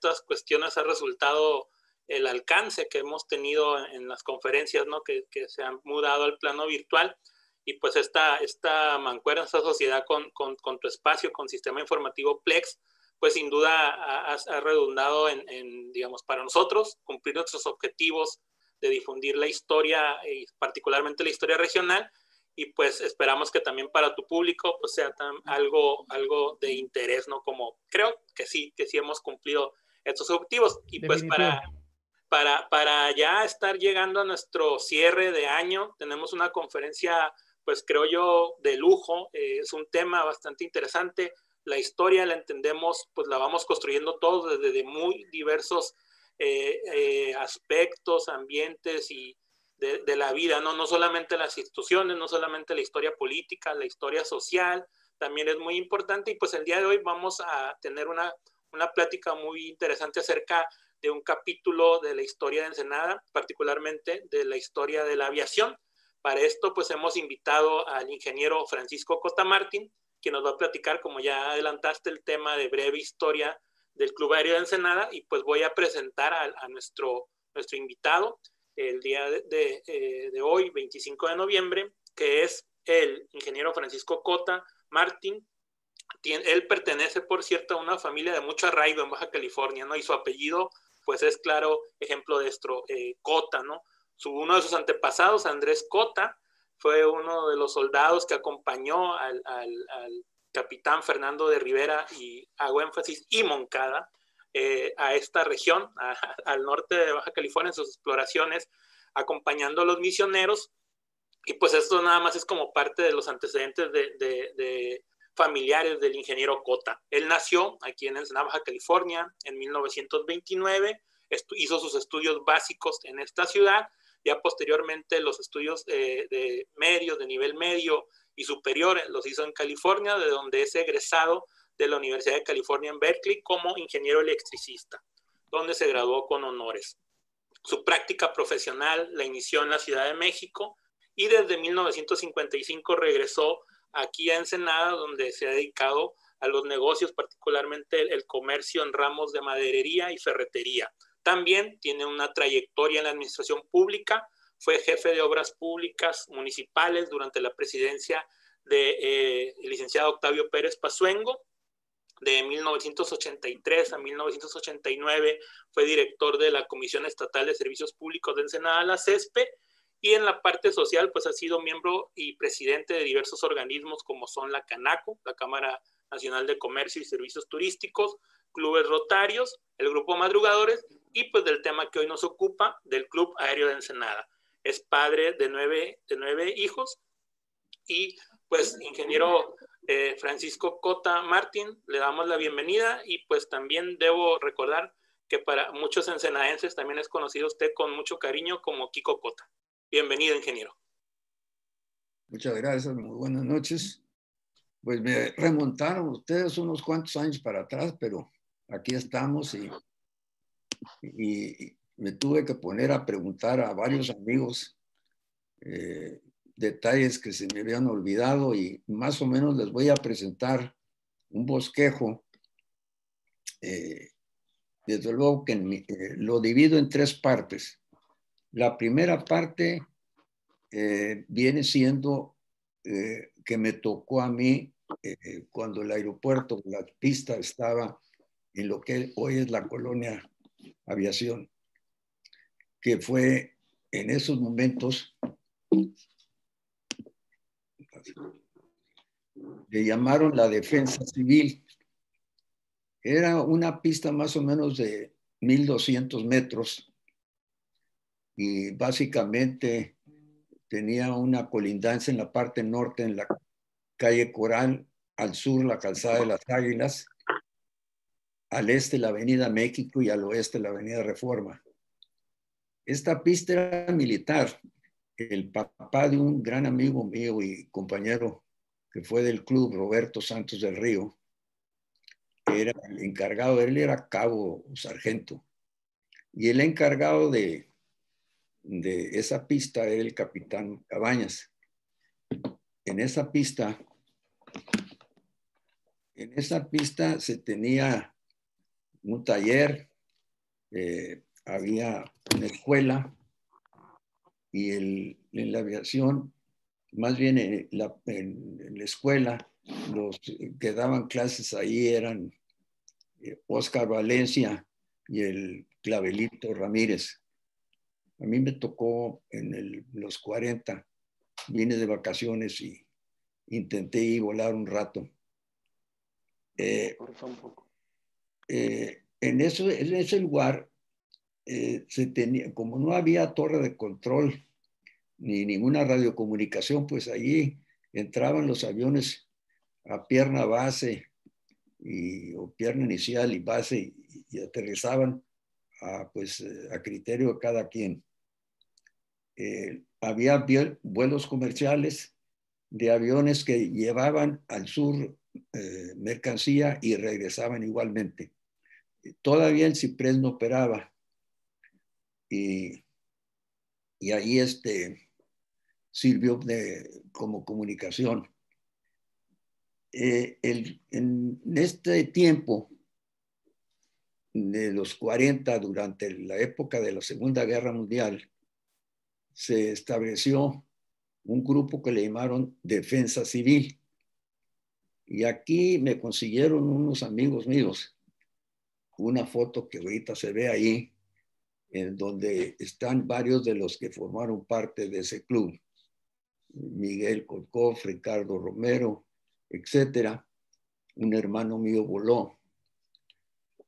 estas cuestiones ha resultado el alcance que hemos tenido en las conferencias, ¿no? Que, que se han mudado al plano virtual y pues esta, esta mancuerna, esta sociedad con, con, con, tu espacio, con sistema informativo Plex, pues sin duda ha, ha redundado en, en, digamos, para nosotros cumplir nuestros objetivos de difundir la historia, y particularmente la historia regional, y pues esperamos que también para tu público pues sea algo, algo de interés, ¿no? Como creo que sí, que sí hemos cumplido estos objetivos. Y pues para, para, para ya estar llegando a nuestro cierre de año, tenemos una conferencia pues creo yo, de lujo. Eh, es un tema bastante interesante. La historia la entendemos, pues la vamos construyendo todos desde muy diversos eh, eh, aspectos, ambientes y de, de, la vida, ¿no? no solamente las instituciones, no solamente la historia política, la historia social, también es muy importante. Y pues el día de hoy vamos a tener una, una plática muy interesante acerca de un capítulo de la historia de Ensenada, particularmente de la historia de la aviación para esto, pues hemos invitado al ingeniero Francisco Costa Martín, que nos va a platicar, como ya adelantaste, el tema de breve historia del Club Aéreo de Ensenada y pues voy a presentar a, nuestro, nuestro invitado el día de, de, eh, de, hoy, 25 de noviembre, que es el ingeniero Francisco Cota Martín. Él pertenece, por cierto, a una familia de mucho arraigo en Baja California, ¿no? Y su apellido, pues es claro ejemplo de esto, eh, Cota, ¿no? Su, uno de sus antepasados, Andrés Cota, fue uno de los soldados que acompañó al, capitán Fernando de Rivera y hago énfasis y Moncada eh, a esta región, al norte de Baja California en sus exploraciones, acompañando a los misioneros. Y pues esto nada más es como parte de los antecedentes de, de, de familiares del ingeniero Cota. Él nació aquí en Ensenada, Baja California, en 1929, hizo sus estudios básicos en esta ciudad ya posteriormente los estudios de, de medios, de nivel medio y superior, los hizo en California, de donde es egresado de la Universidad de California en Berkeley como ingeniero electricista, donde se graduó con honores. Su práctica profesional la inició en la Ciudad de México y desde 1955 regresó aquí a Ensenada, donde se ha dedicado a los negocios, particularmente el, comercio en ramos de maderería y ferretería. También tiene una trayectoria en la administración pública, fue jefe de obras públicas municipales durante la presidencia del de, eh, licenciado Octavio Pérez Pazuengo. De 1983 a 1989 fue director de la Comisión Estatal de Servicios Públicos de Ensenada, la CESPE, y en la parte social, pues ha sido miembro y presidente de diversos organismos como son la CANACO, la Cámara Nacional de Comercio y Servicios Turísticos, clubes rotarios, el grupo Madrugadores y pues del tema que hoy nos ocupa, del Club Aéreo de Ensenada. Es padre de nueve, de nueve hijos y pues ingeniero eh, Francisco Cota Martín, le damos la bienvenida y pues también debo recordar que para muchos ensenadenses también es conocido usted con mucho cariño como Kiko Cota. Bienvenido, ingeniero. Muchas gracias, muy buenas noches. Pues me remontaron ustedes unos cuantos años para atrás, pero aquí estamos y y me tuve que poner a preguntar a varios amigos eh, detalles que se me habían olvidado y más o menos les voy a presentar un bosquejo. Eh, desde luego que eh, lo divido en tres partes. La primera parte eh, viene siendo eh, que me tocó a mí cuando el aeropuerto, la pista estaba en lo que hoy es la colonia aviación, que fue en esos momentos, le llamaron la defensa civil. Era una pista más o menos de 1200 metros y básicamente tenía una colindancia en la parte norte, en la calle Coral, al sur la calzada de las Águilas al este la Avenida México y al oeste la Avenida Reforma. Esta pista era militar. El papá de un gran amigo mío y compañero que fue del club, Roberto Santos del Río, era el encargado, él era cabo sargento, y el encargado de, de esa pista era el capitán Cabañas. En esa pista, en esa pista se tenía un taller, eh, había una escuela y el, en la aviación, más bien en la, en la, escuela, los que daban clases ahí eran Oscar Valencia y el Clavelito Ramírez. A mí me tocó en el, los 40, vine de vacaciones y intenté ir volar un rato. Eh, eh, en, eso, en ese lugar eh, se tenía, como no había torre de control ni ninguna radiocomunicación, pues allí entraban los aviones a pierna base y, o pierna inicial y base y, aterrizaban a, pues, a criterio de cada quien. Había vuelos comerciales de aviones que llevaban al sur eh, mercancía y regresaban igualmente. Todavía el Ciprés no operaba y, y ahí este, sirvió de, como comunicación. Eh, en este tiempo de los 40, durante la época de la Segunda Guerra Mundial, se estableció un grupo que le llamaron Defensa Civil. Y aquí me consiguieron unos amigos míos una foto que ahorita se ve ahí, en donde están varios de los que formaron parte de ese club. Miguel Kolkov, Ricardo Romero, etcétera. Un hermano mío voló.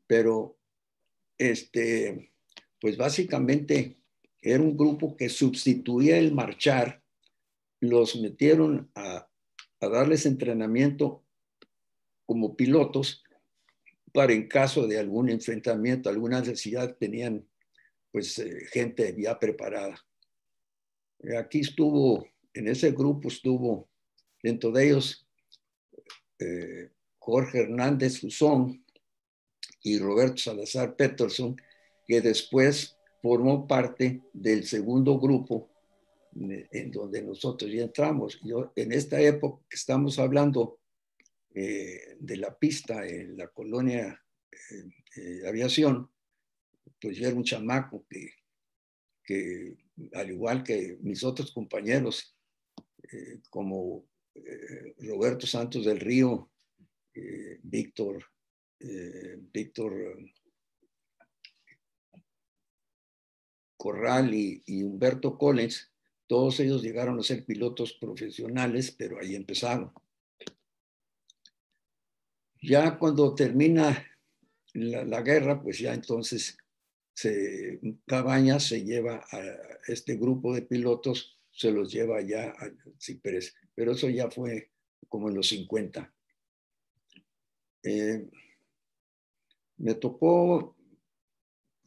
Pero, este, pues básicamente era un grupo que sustituía el marchar los metieron a, darles entrenamiento como pilotos para en caso de algún enfrentamiento, alguna necesidad, tenían pues eh, gente ya preparada. Aquí estuvo, en ese grupo estuvo, dentro de ellos, eh, Jorge Hernández Fusón y Roberto Salazar Peterson, que después formó parte del segundo grupo en donde nosotros ya entramos. Yo, en esta época que estamos hablando eh, de la pista en la colonia eh, aviación, pues yo era un chamaco que, que al igual que mis otros compañeros, eh, como Roberto Santos del Río, Víctor, Víctor Corral y, Humberto Collins, todos ellos llegaron a ser pilotos profesionales, pero ahí empezaron. Ya cuando termina la, guerra, pues ya entonces se, Cabañas se lleva a este grupo de pilotos, se los lleva ya a Ciprés, pero eso ya fue como en los 50. Eh, me tocó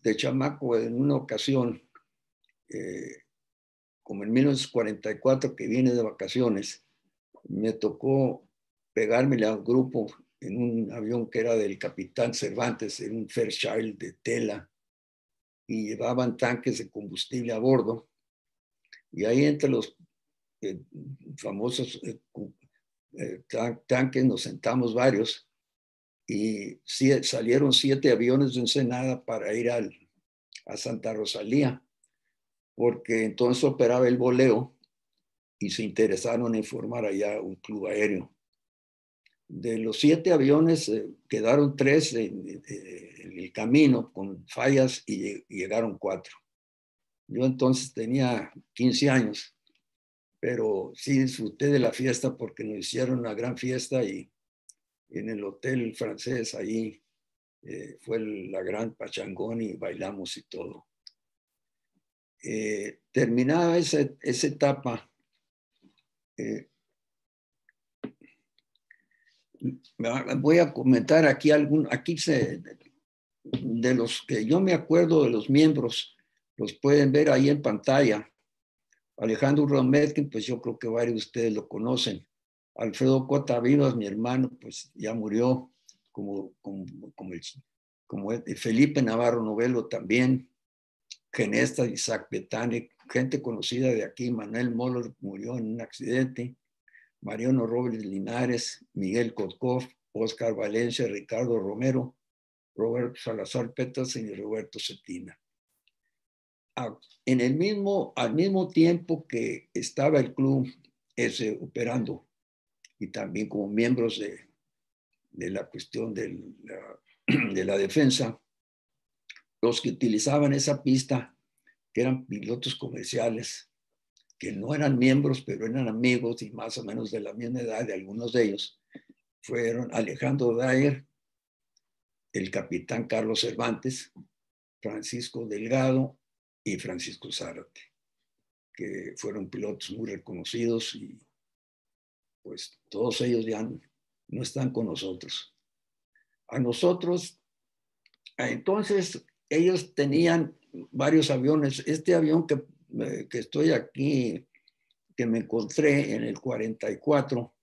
de chamaco en una ocasión eh, como en 1944 que vine de vacaciones, me tocó pegármele a un grupo en un avión que era del capitán Cervantes, en un Fairchild de tela, y llevaban tanques de combustible a bordo. Y ahí entre los eh, famosos eh, tanques nos sentamos varios y salieron siete aviones de Ensenada para ir al, a Santa Rosalía porque entonces operaba el voleo y se interesaron en formar allá un club aéreo. De los siete aviones eh, quedaron tres en, el camino con fallas y, llegaron cuatro. Yo entonces tenía 15 años, pero sí disfruté de la fiesta porque nos hicieron una gran fiesta y en el hotel francés ahí eh, fue la gran pachangón y bailamos y todo. Eh, terminada esa, etapa, eh, voy a comentar aquí algún, aquí se, de los que yo me acuerdo de los miembros, los pueden ver ahí en pantalla. Alejandro Rometkin, pues yo creo que varios de ustedes lo conocen. Alfredo Cota Vivas, mi hermano, pues ya murió, como, como, como, el, como Felipe Navarro Novelo también. Genesta, Isaac Betani, gente conocida de aquí, Manuel Moller murió en un accidente, Mariano Robles Linares, Miguel Kotkov, Oscar Valencia, Ricardo Romero, Roberto Salazar Petersen y Roberto Cetina. En el mismo, al mismo tiempo que estaba el club ese operando y también como miembros de, de la cuestión de la, de la defensa, los que utilizaban esa pista, que eran pilotos comerciales, que no eran miembros, pero eran amigos y más o menos de la misma edad de algunos de ellos, fueron Alejandro Dayer, el capitán Carlos Cervantes, Francisco Delgado y Francisco Zárate, que fueron pilotos muy reconocidos y pues todos ellos ya no están con nosotros. A nosotros, entonces ellos tenían varios aviones. Este avión que, eh, que estoy aquí, que me encontré en el 44,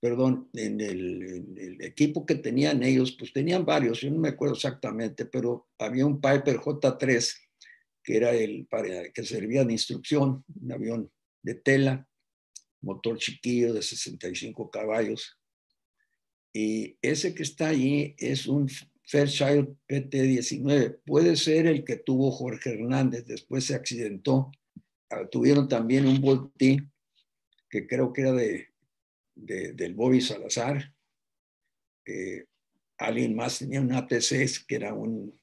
perdón, en el, equipo que tenían ellos, pues tenían varios, yo no me acuerdo exactamente, pero había un Piper J3 que era el para, que servía de instrucción, un avión de tela, motor chiquillo de 65 caballos. Y ese que está allí es un Fairchild PT-19. Puede ser el que tuvo Jorge Hernández, después se accidentó. Ah, tuvieron también un Volti, que creo que era de del Bobby Salazar. Eh, alguien más tenía un ATC, que era un,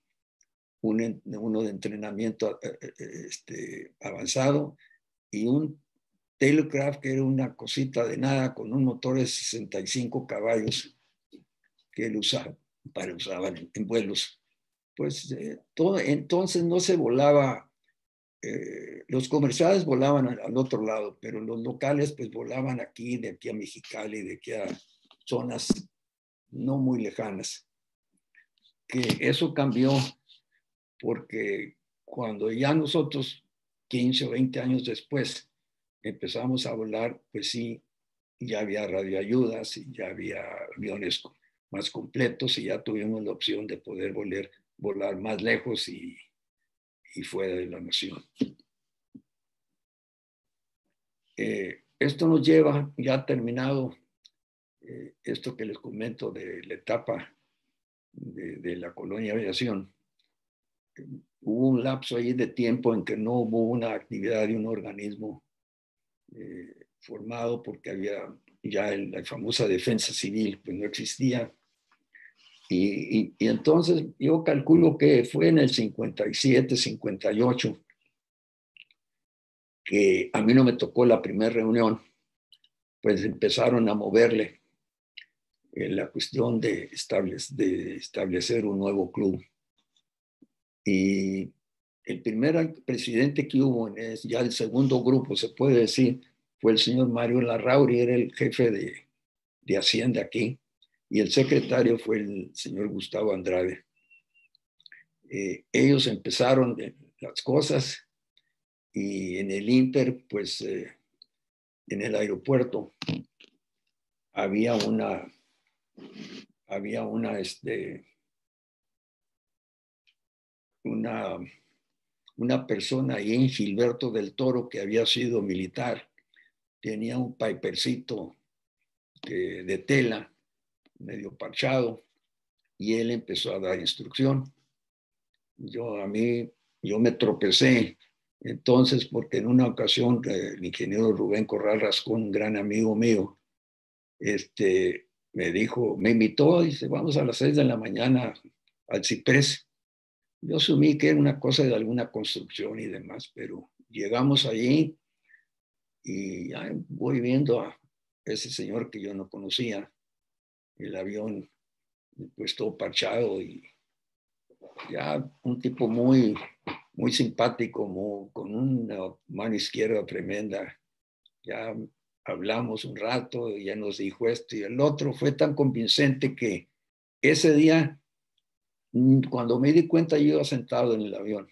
un, uno de entrenamiento eh, eh, este, avanzado, y un Tailcraft, que era una cosita de nada con un motor de 65 caballos que él usaba, para usar en, vuelos. Pues todo, entonces no se volaba eh, los comerciales volaban al, otro lado, pero los locales pues volaban aquí, de aquí a Mexicali, de aquí a zonas no muy lejanas. Que eso cambió porque cuando ya nosotros, 15 o 20 años después, empezamos a volar, pues sí, ya había radioayudas y ya había aviones más completos y ya tuvimos la opción de poder volar, volar más lejos y y fuera de la nación. Eh, esto nos lleva, ya terminado eh, esto que les comento de la etapa de, la colonia aviación, hubo un lapso ahí de tiempo en que no hubo una actividad de un organismo eh, formado porque había ya la famosa defensa civil, pues no existía y, entonces yo calculo que fue en el 57, 58, que a mí no me tocó la primera reunión, pues empezaron a moverle en la cuestión de establecer un nuevo club. Y el primer presidente que hubo, ya el segundo grupo, se puede decir, fue el señor Mario Larrauri, era el jefe de, de Hacienda aquí y el secretario fue el señor Gustavo Andrade. Eh, ellos empezaron las cosas y en el Inter, pues eh, en el aeropuerto había una, había una, este, una, una persona ahí en Gilberto del Toro que había sido militar, tenía un pipercito de tela medio parchado, y él empezó a dar instrucción. Yo a mí, yo me tropecé entonces porque en una ocasión el ingeniero Rubén Corral Rascón, un gran amigo mío, este, me dijo, me invitó, y dice, vamos a las seis de la mañana al Ciprés. Yo asumí que era una cosa de alguna construcción y demás, pero llegamos allí y voy viendo a ese señor que yo no conocía, el avión pues todo parchado y ya un tipo muy, muy simpático, con una mano izquierda tremenda. Ya hablamos un rato ya nos dijo esto y el otro. Fue tan convincente que ese día, cuando me di cuenta, yo iba sentado en el avión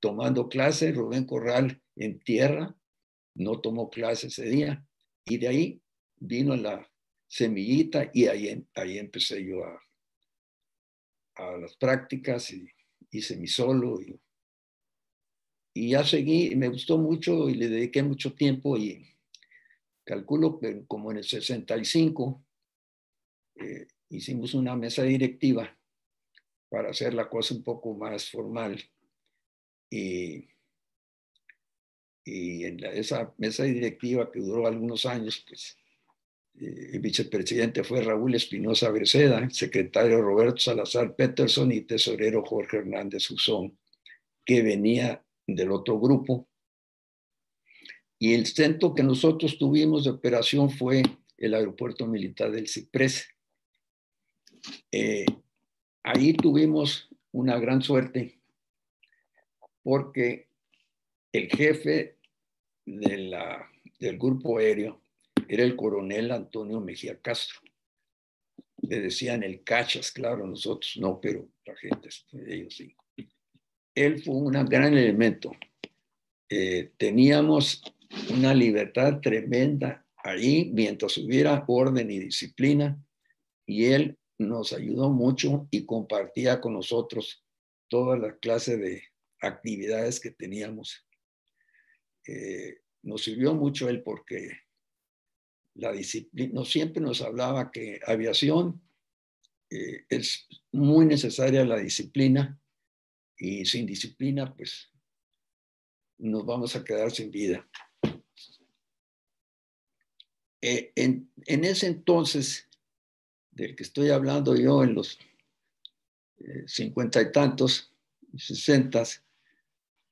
tomando clase, Rubén Corral en tierra, no tomó clase ese día. Y de ahí vino la, semillita y ahí, ahí empecé yo a, a las prácticas y hice mi solo y, y ya seguí, me gustó mucho y le dediqué mucho tiempo y calculo que como en el 65 eh, hicimos una mesa directiva para hacer la cosa un poco más formal. Y, y en esa mesa directiva que duró algunos años, pues eh, el vicepresidente fue Raúl Espinosa Breceda, secretario Roberto Salazar Peterson y tesorero Jorge Hernández Usón, que venía del otro grupo. Y el centro que nosotros tuvimos de operación fue el aeropuerto militar del Ciprés. Eh, ahí tuvimos una gran suerte porque el jefe del grupo aéreo era el coronel Antonio Mejía Castro. Le decían el cachas, claro, nosotros no, pero la gente, ellos sí. Él fue un gran elemento. Eh, teníamos una libertad tremenda ahí mientras hubiera orden y disciplina y él nos ayudó mucho y compartía con nosotros toda la clase de actividades que teníamos. Eh, nos sirvió mucho él porque la disciplina, no siempre nos hablaba que aviación eh, es muy necesaria la disciplina y sin disciplina pues nos vamos a quedar sin vida. Eh, en, ese entonces, del que estoy hablando yo en los eh, cincuenta y tantos, sesentas,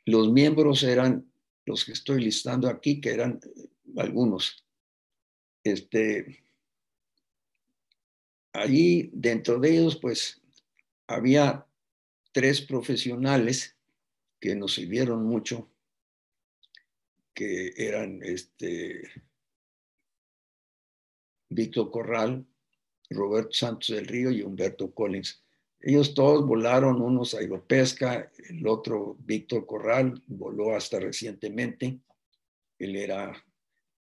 los miembros eran los que estoy listando aquí, que eran algunos. Este, allí dentro de ellos, pues había tres profesionales que nos sirvieron mucho, que eran este, Víctor Corral, Roberto Santos del Río y Humberto Collins. Ellos todos volaron, unos aeropesca, el otro, Víctor Corral, voló hasta recientemente. Él era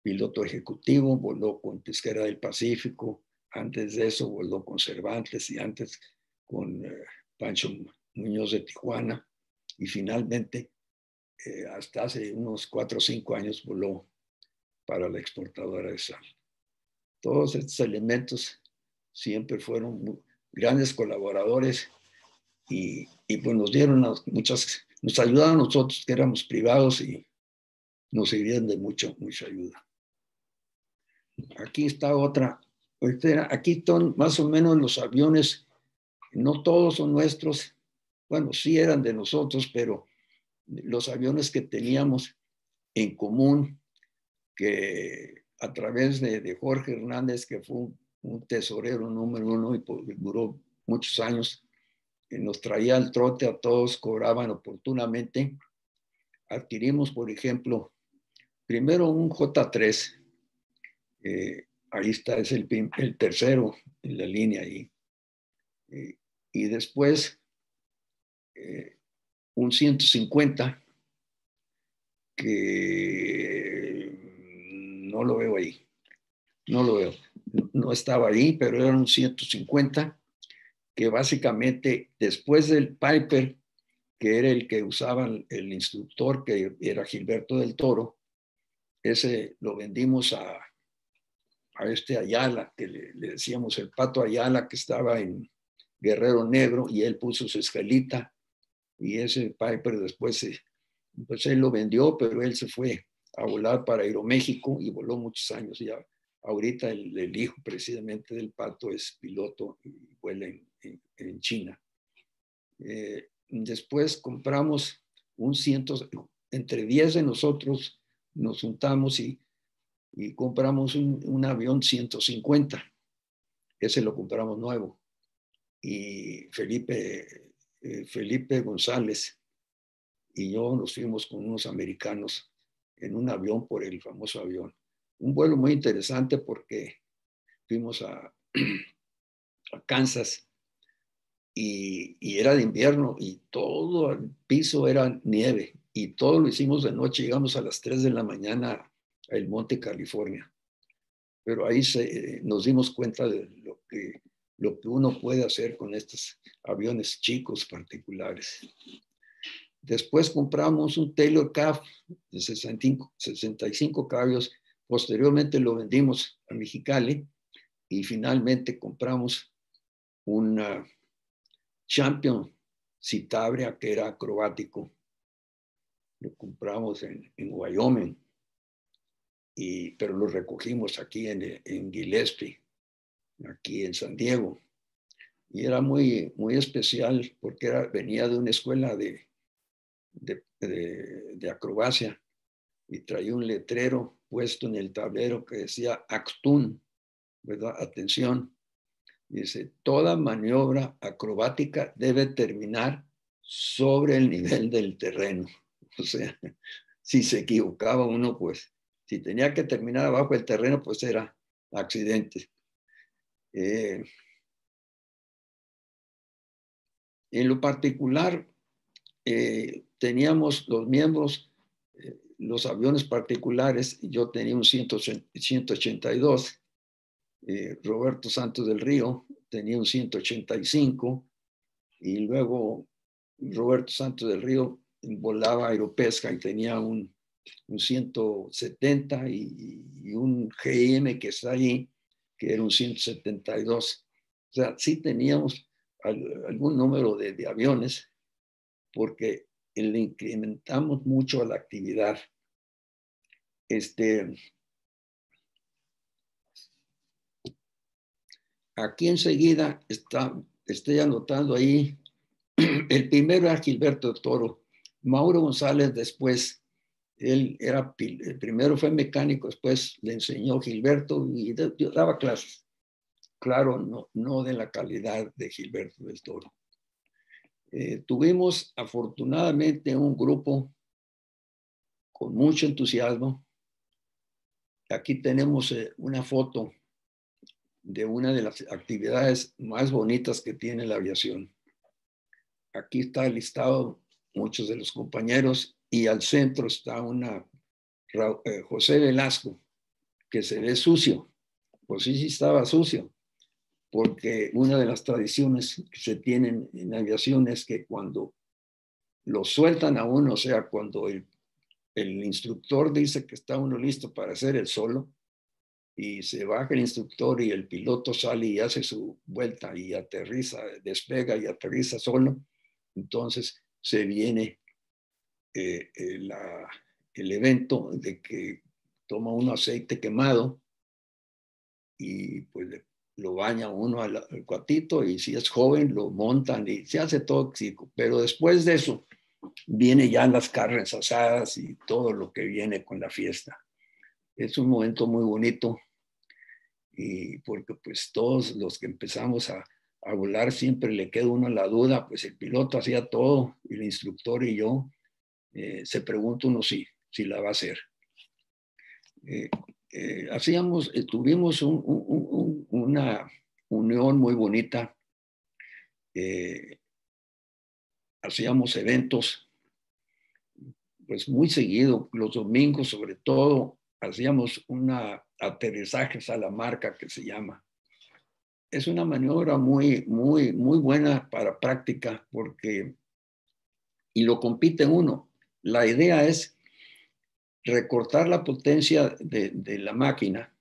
piloto ejecutivo, voló con Pesquera del Pacífico, antes de eso voló con Cervantes y antes con eh, Pancho Muñoz de Tijuana y finalmente eh, hasta hace unos cuatro o cinco años voló para la exportadora de sal. Todos estos elementos siempre fueron grandes colaboradores y, y, pues nos dieron muchas, nos ayudaron a nosotros que éramos privados y nos sirvieron de mucho, mucha ayuda. Aquí está otra. Aquí son más o menos los aviones, no todos son nuestros, bueno, sí eran de nosotros, pero los aviones que teníamos en común, que a través de, Jorge Hernández, que fue un, tesorero número uno y duró muchos años, que nos traía al trote a todos, cobraban oportunamente. Adquirimos, por ejemplo, primero un J3, eh, ahí está, es el, el, tercero en la línea ahí. Eh, y después eh, un 150 que no lo veo ahí. No lo veo. No estaba ahí, pero era un 150 que básicamente después del Piper, que era el que usaba el instructor, que era Gilberto del Toro, ese lo vendimos a a este Ayala, que le, decíamos el pato Ayala, que estaba en Guerrero Negro, y él puso su escalita, y ese Piper después, pues él lo vendió, pero él se fue a volar para Aeroméxico y voló muchos años. Ya ahorita el, hijo precisamente del pato es piloto y vuela en, China. Eh, después compramos un ciento, entre 10 de nosotros nos juntamos y compramos un, avión 150. Ese lo compramos nuevo. Y Felipe, eh, Felipe González y yo nos fuimos con unos americanos en un avión por el famoso avión. Un vuelo muy interesante porque fuimos a, a Kansas y, era de invierno y todo el piso era nieve y todo lo hicimos de noche. Llegamos a las 3 de la mañana el Monte California. Pero ahí se, nos dimos cuenta de lo que, uno puede hacer con estos aviones chicos particulares. Después compramos un Taylor Calf de 65, 65 caballos. Posteriormente lo vendimos a Mexicali y finalmente compramos una Champion Citabria, que era acrobático. Lo compramos en, Wyoming, y, pero lo recogimos aquí en, en Gillespie, aquí en San Diego. Y era muy, muy especial porque era, venía de una escuela de, de, de, acrobacia y traía un letrero puesto en el tablero que decía Actun, ¿verdad? Atención. Dice, toda maniobra acrobática debe terminar sobre el nivel del terreno. O sea, si se equivocaba uno, pues, si tenía que terminar abajo del terreno, pues era accidente. Eh, en lo particular, eh, teníamos los miembros, los aviones particulares, yo tenía un 182, Roberto Santos del Río tenía un 185 y luego Roberto Santos del Río volaba aeropesca y tenía un, un 170 y, un GM que está ahí, que era un 172. O sea, sí teníamos algún número de aviones porque le incrementamos mucho a la actividad. Este, aquí enseguida está, estoy anotando ahí el primero era Gilberto Toro. Mauro González después, él era, primero fue mecánico, después le enseñó Gilberto y daba clases. Claro, no, no de la calidad de Gilberto del Toro. Eh, tuvimos afortunadamente un grupo con mucho entusiasmo. Aquí tenemos eh, una foto de una de las actividades más bonitas que tiene la aviación aquí está listado muchos de los compañeros y al centro está una eh, José Velasco, que se ve sucio. Pues sí, sí estaba sucio, porque una de las tradiciones que se tienen en aviación es que cuando lo sueltan a uno, o sea, cuando el, el instructor dice que está uno listo para hacer el solo, y se baja el instructor y el piloto sale y hace su vuelta y aterriza, despega y aterriza solo, entonces se viene eh, eh, el evento de que toma un aceite quemado y pues lo baña uno al, cuatito y si es joven lo montan y se hace tóxico. Pero después de eso viene ya las carnes asadas y todo lo que viene con la fiesta. Es un momento muy bonito y porque pues todos los que empezamos a, a volar siempre le queda uno la duda, pues el piloto hacía todo, el instructor y yo, eh, se pregunta uno si, si la va a hacer. Eh, eh, hacíamos, tuvimos una unión muy bonita, hacíamos eventos, pues muy seguido, los domingos sobre todo, hacíamos una aterrizajes a la marca que se llama es una maniobra muy, muy, muy buena para práctica porque, y lo compite uno. La idea es recortar la potencia de, de la máquina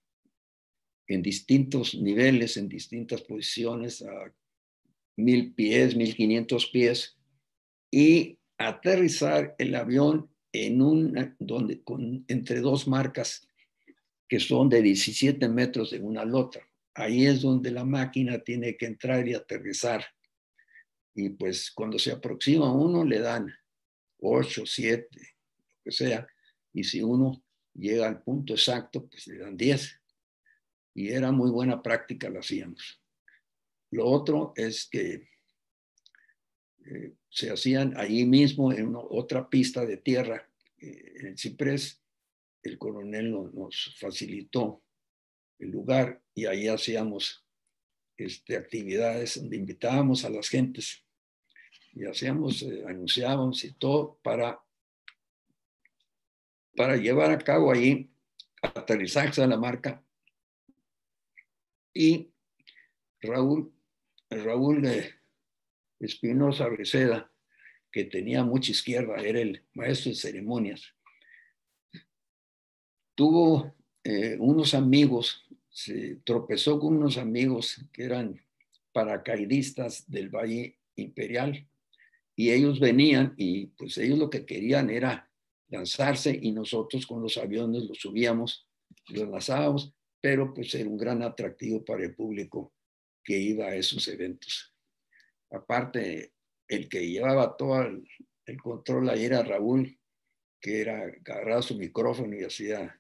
en distintos niveles, en distintas posiciones, a mil pies, mil quinientos pies, y aterrizar el avión en un, donde, con, entre dos marcas que son de 17 metros de una a la otra ahí es donde la máquina tiene que entrar y aterrizar. Y pues cuando se aproxima uno le dan 8, 7, lo que sea. Y si uno llega al punto exacto, pues le dan 10. Y era muy buena práctica, lo hacíamos. Lo otro es que eh, se hacían allí mismo en otra pista de tierra, eh, en Ciprés, el coronel nos facilitó el lugar y ahí hacíamos este, actividades donde invitábamos a las gentes y hacíamos, eh, anunciábamos y todo para, para llevar a cabo ahí aterrizajes a la marca. Y Raúl, Raúl de Espinosa Breceda, que tenía mucha izquierda, era el maestro de ceremonias, tuvo eh, unos amigos se tropezó con unos amigos que eran paracaidistas del Valle Imperial y ellos venían y pues ellos lo que querían era lanzarse y nosotros con los aviones los subíamos, los lanzábamos, pero pues era un gran atractivo para el público que iba a esos eventos. Aparte, el que llevaba todo el, control ahí era Raúl, que era agarraba su micrófono y hacía,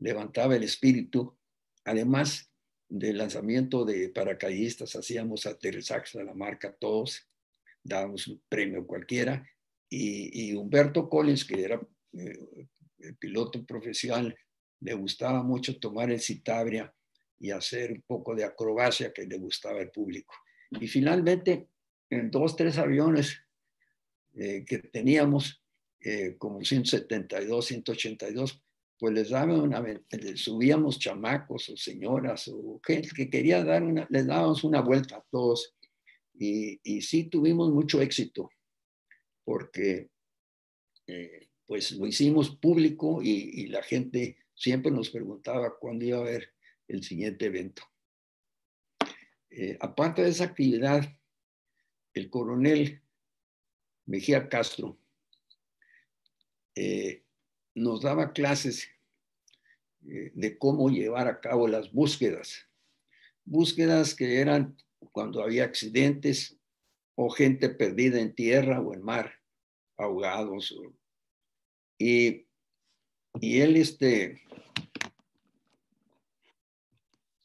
levantaba el espíritu. Además del lanzamiento de paracaidistas, hacíamos aterrizajes a la marca todos, dábamos un premio cualquiera. Y, Humberto Collins, que era eh, el piloto profesional, le gustaba mucho tomar el Citabria y hacer un poco de acrobacia que le gustaba al público. Y finalmente, en dos, tres aviones eh, que teníamos, eh, como 172, 182, pues les daban una, les subíamos chamacos o señoras o gente que quería dar una, les dábamos una vuelta a todos. Y, y sí tuvimos mucho éxito, porque eh, pues lo hicimos público y, y la gente siempre nos preguntaba cuándo iba a haber el siguiente evento. Eh, aparte de esa actividad, el coronel Mejía Castro eh, nos daba clases eh, de cómo llevar a cabo las búsquedas. Búsquedas que eran cuando había accidentes o gente perdida en tierra o en mar, ahogados. Y, y él este,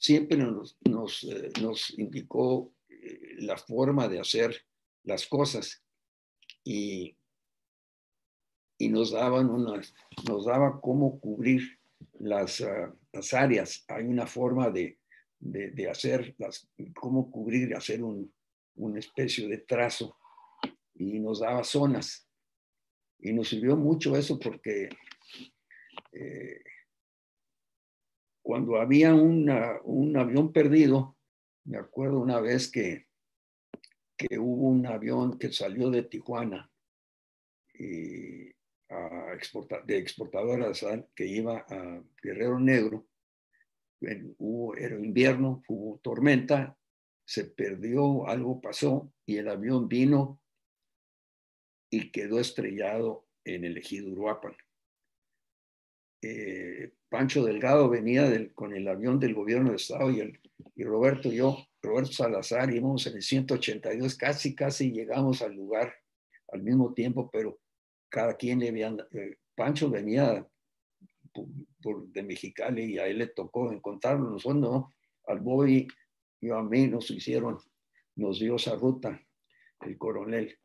siempre nos, nos, eh, nos indicó eh, la forma de hacer las cosas y, y nos daban unas, nos daba cómo cubrir las, ah, las áreas. Hay una forma de, de, hacer las, cómo cubrir, hacer un, una especie de trazo y nos daba zonas. Y nos sirvió mucho eso porque eh, cuando había un avión perdido, me acuerdo una vez que, que hubo un avión que salió de Tijuana y a de exportadora que iba a Guerrero Negro. Hubo, era invierno, hubo tormenta, se perdió, algo pasó y el avión vino y quedó estrellado en el ejido Uruapan. Eh, Pancho Delgado venía con el avión del gobierno de Estado y, el, y Roberto y yo, Roberto Salazar, íbamos en el 182, casi, casi llegamos al lugar al mismo tiempo, pero cada quien le había, eh, Pancho venía por, de Mexicali y a él le tocó encontrarlo, nosotros no, al Bobby y a mí nos hicieron, nos dio esa ruta el coronel,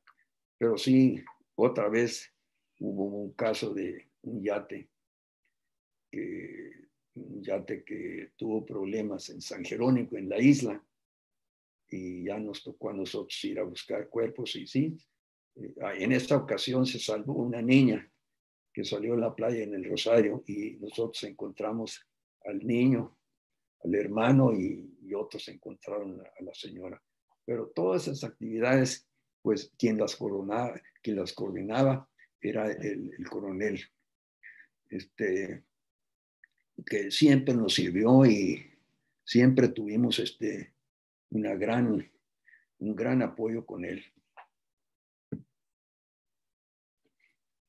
pero sí, otra vez hubo un caso de un yate un yate que tuvo problemas en San Jerónimo, en la isla, y ya nos tocó a nosotros ir a buscar cuerpos y sí, eh, en esta ocasión se salvó una niña que salió a la playa en el Rosario y nosotros encontramos al niño, al hermano y, otros encontraron a, la señora. Pero todas esas actividades, pues quien las, coronaba, quien las coordinaba era el, el coronel. Este, que siempre nos sirvió y siempre tuvimos este, gran, un gran apoyo con él.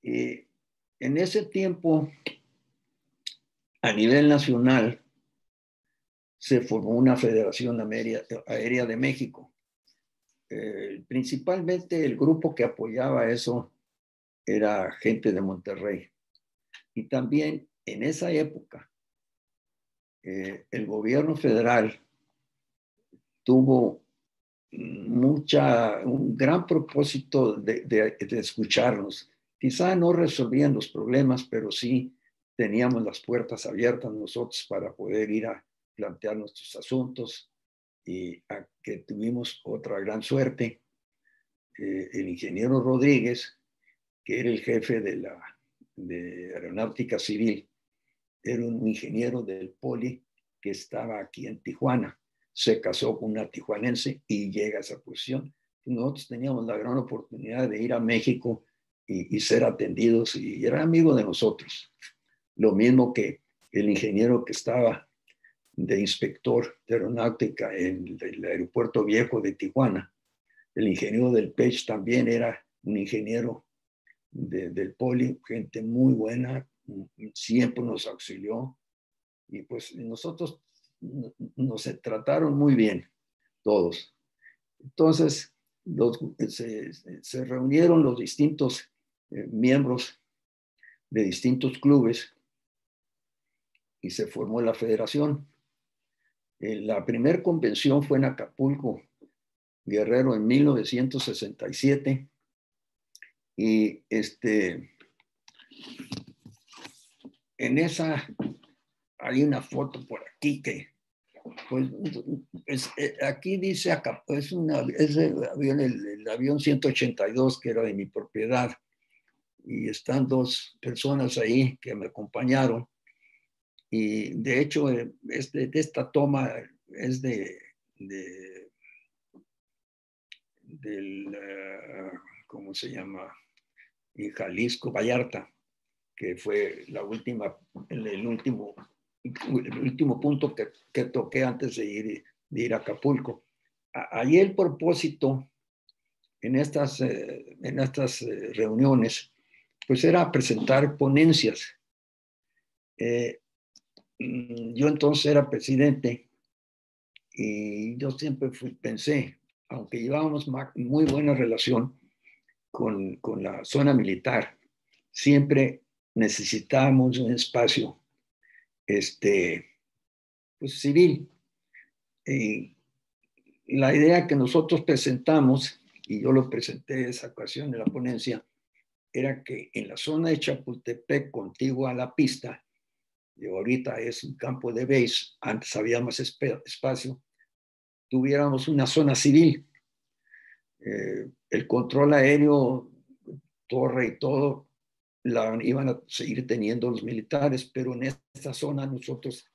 Y en ese tiempo, a nivel nacional, se formó una Federación Aérea de México. Eh, principalmente el grupo que apoyaba eso era gente de Monterrey. Y también en esa época eh, el gobierno federal tuvo mucha, un gran propósito de, escucharnos. Quizá no resolvían los problemas, pero sí teníamos las puertas abiertas nosotros para poder ir a plantear nuestros asuntos y a que tuvimos otra gran suerte. Eh, el ingeniero Rodríguez, que era el jefe de la de aeronáutica civil, era un ingeniero del Poli que estaba aquí en Tijuana. Se casó con una tijuanense y llega a esa posición. Nosotros teníamos la gran oportunidad de ir a México y, ser atendidos y era amigo de nosotros. Lo mismo que el ingeniero que estaba de inspector de aeronáutica en el aeropuerto viejo de Tijuana. El ingeniero del PECH también era un ingeniero del poli, gente muy buena, siempre nos auxilió y pues nosotros nos trataron muy bien, todos. Entonces, se, reunieron los distintos eh, miembros de distintos clubes y se formó la federación. Eh, la primera convención fue en Acapulco, Guerrero, en 1967. Y este, en esa hay una foto por aquí que, pues, eh, aquí dice acá, es, una, el, avión, el, avión 182 que era de mi propiedad. Y están dos personas ahí que me acompañaron. Y de hecho este, de esta toma es de, de del, eh, ¿cómo se llama? En Jalisco, Vallarta, que fue la última, el último el último punto que, que toqué antes de ir, de ir a Acapulco. Ahí el propósito en estas, eh, en estas eh, reuniones, pues era presentar ponencias. Eh, mm, yo entonces era presidente y yo siempre pensé, aunque llevábamos muy buena relación con, con la zona militar, siempre necesitábamos un espacio este, pues, civil. Y la idea que nosotros presentamos, y yo lo presenté esa ocasión en la ponencia, era que en la zona de Chapultepec, contigua a la pista, y ahorita es un campo de base, antes había más espacio, tuviéramos una zona civil. Eh, el control aéreo, torre y todo, la iban a seguir teniendo los militares, pero en esta zona nosotros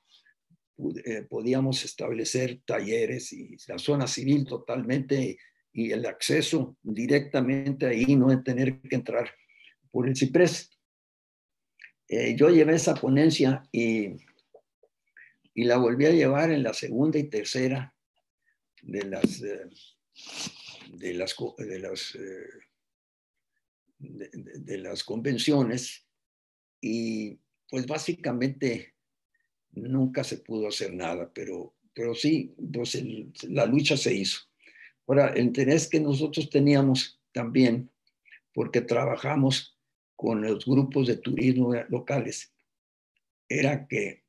eh, podíamos establecer talleres y la zona civil totalmente y el acceso directamente ahí, no tener que entrar por el ciprés. Eh, yo llevé esa ponencia y, y la volví a llevar en la segunda y tercera de las, eh, de las, de las de, las convenciones y pues básicamente nunca se pudo hacer nada, pero, pero sí, pues la lucha se hizo. Ahora, el interés que nosotros teníamos también, porque trabajamos con los grupos de turismo locales, era que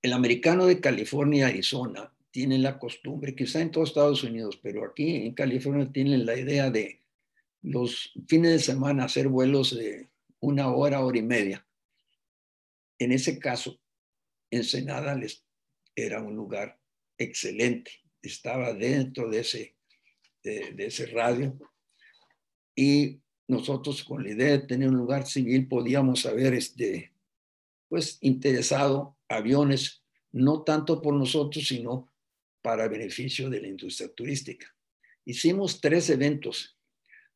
el americano de California, Arizona, tiene la costumbre, quizá en todos Estados Unidos, pero aquí en California tienen la idea de los fines de semana hacer vuelos de una hora, hora y media. En ese caso, Ensenada les era un lugar excelente, estaba dentro de ese, de, ese radio y nosotros con la idea de tener un lugar civil podíamos haber este, pues interesado aviones, no tanto por nosotros, sino para beneficio de la industria turística. Hicimos tres eventos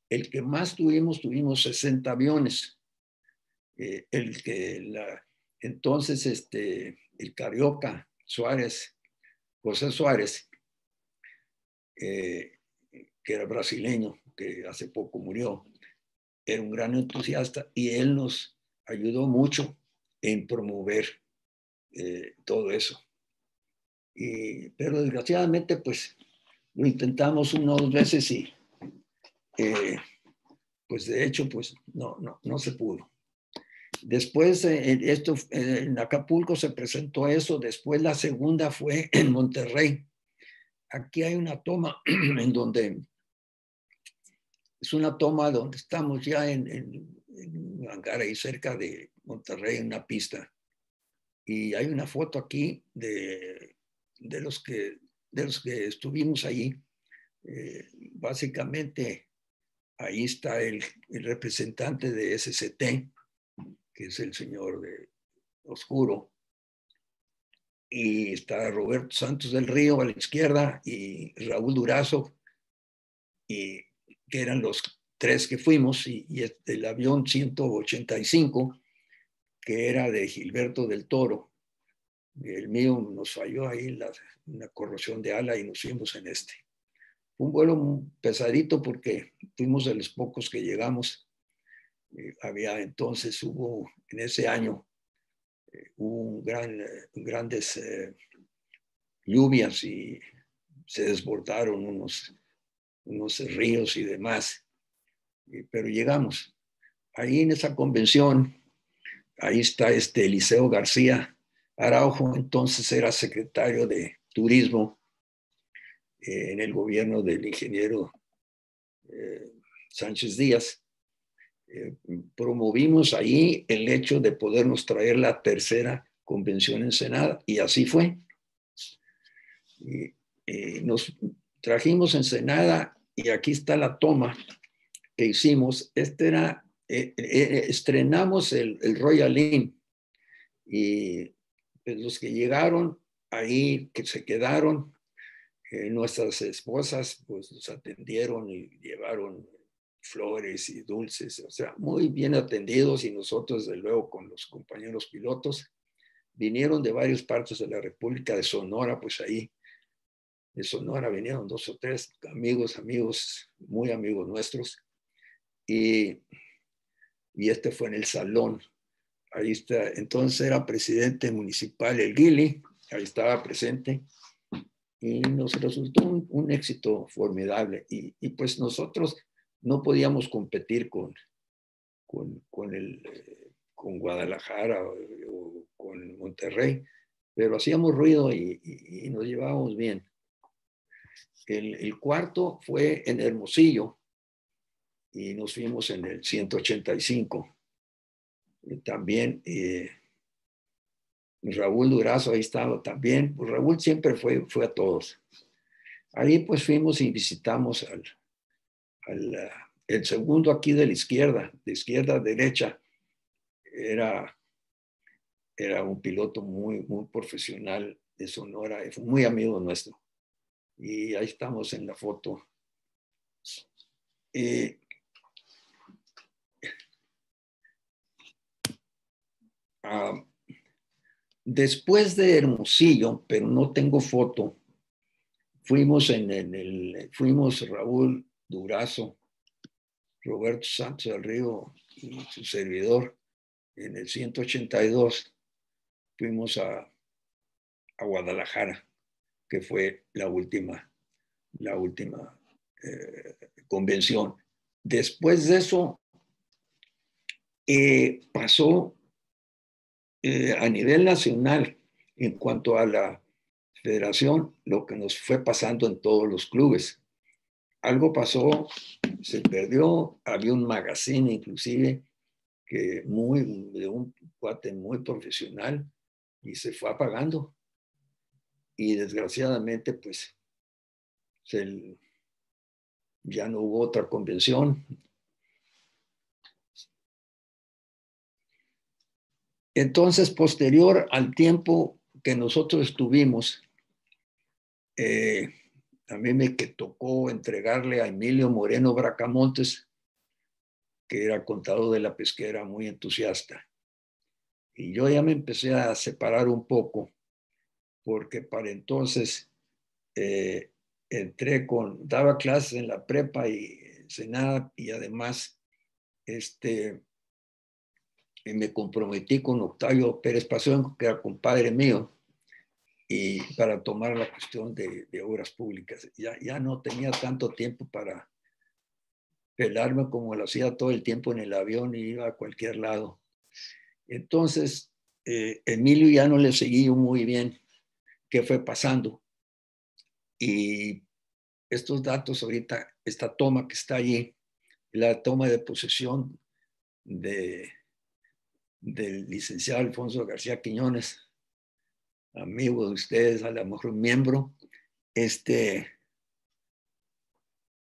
el que más tuvimos, tuvimos 60 aviones. Eh, el que entonces este, el Carioca Suárez, José Suárez, eh, que era brasileño, que hace poco murió, era un gran entusiasta y él nos ayudó mucho en promover eh, todo eso. Y, pero desgraciadamente, pues lo intentamos una o dos veces y eh, pues de hecho, pues no, no, no se pudo. Después, eh, esto, eh, en Acapulco se presentó eso, después la segunda fue en Monterrey. Aquí hay una toma en donde es una toma donde estamos ya en, en, un hangar ahí cerca de Monterrey, en una pista. Y hay una foto aquí de, de los, que, de los que estuvimos allí. básicamente ahí está el, representante de SCT, que es el señor de Oscuro, y está Roberto Santos del Río a la izquierda y Raúl Durazo, y que eran los tres que fuimos, y, el avión 185, que era de Gilberto del Toro. El mío nos falló ahí la, una corrosión de ala y nos fuimos en este. Un vuelo pesadito porque fuimos de los pocos que llegamos. Eh, había entonces, hubo en ese año, eh, hubo gran, grandes lluvias y se desbordaron unos, unos ríos y demás. Pero llegamos. Ahí en esa convención, ahí está este Eliseo García Araujo, entonces era secretario de Turismo eh, en el gobierno del ingeniero eh, Sánchez Díaz. Eh, promovimos ahí el hecho de podernos traer la tercera convención en Senada y así fue. Nos trajimos en Senada y aquí está la toma que hicimos. Este era, estrenamos el, el Royal Inn y pues, los que llegaron ahí, que se quedaron, nuestras esposas pues nos atendieron y llevaron flores y dulces, o sea, muy bien atendidos y nosotros, desde luego, con los compañeros pilotos, vinieron de varias partes de la República de Sonora, pues ahí de Sonora vinieron dos o tres amigos, amigos, muy amigos nuestros, y, y este fue en el salón. Ahí está, entonces era presidente municipal el Guili, ahí estaba presente, y nos resultó un, éxito formidable. Y, pues nosotros no podíamos competir con, con, el, con Guadalajara o, con Monterrey, pero hacíamos ruido y, nos llevábamos bien. El, cuarto fue en Hermosillo y nos fuimos en el 185. también eh, Raúl Durazo ahí estaba también. Pues Raúl siempre fue, fue a todos. Ahí pues fuimos y visitamos al, al el segundo aquí de la izquierda, de izquierda a derecha, era, era un piloto muy, muy profesional de Sonora, fue muy amigo nuestro. Y ahí estamos en la foto. Eh, ah, Después de Hermosillo, pero no tengo foto, fuimos en el, fuimos Raúl Durazo, Roberto Santos del Río y su servidor en el 182 fuimos a, Guadalajara, que fue la última, la última eh, convención. Después de eso, eh, pasó eh, a nivel nacional, en cuanto a la federación, lo que nos fue pasando en todos los clubes. Algo pasó, se perdió, había un magazine inclusive que muy, de un cuate muy profesional y se fue apagando. Y desgraciadamente, pues, ya no hubo otra convención, Entonces, posterior al tiempo que nosotros estuvimos, eh, a mí me que tocó entregarle a Emilio Moreno Bracamontes, que era contador de la pesquera, muy entusiasta. Y yo ya me empecé a separar un poco, porque para entonces eh, entré con, daba clases en la prepa y Senada, y además este, me comprometí con Octavio Pérez Pasión, que era compadre mío, y para tomar la cuestión de, obras públicas. Ya, ya no tenía tanto tiempo para pelarme como lo hacía todo el tiempo en el avión y iba a cualquier lado. Entonces, eh, Emilio ya no le seguí muy bien qué fue pasando. Y estos datos ahorita, esta toma que está allí, la toma de posesión de del licenciado Alfonso García Quiñones, amigo de ustedes, a lo mejor miembro, este,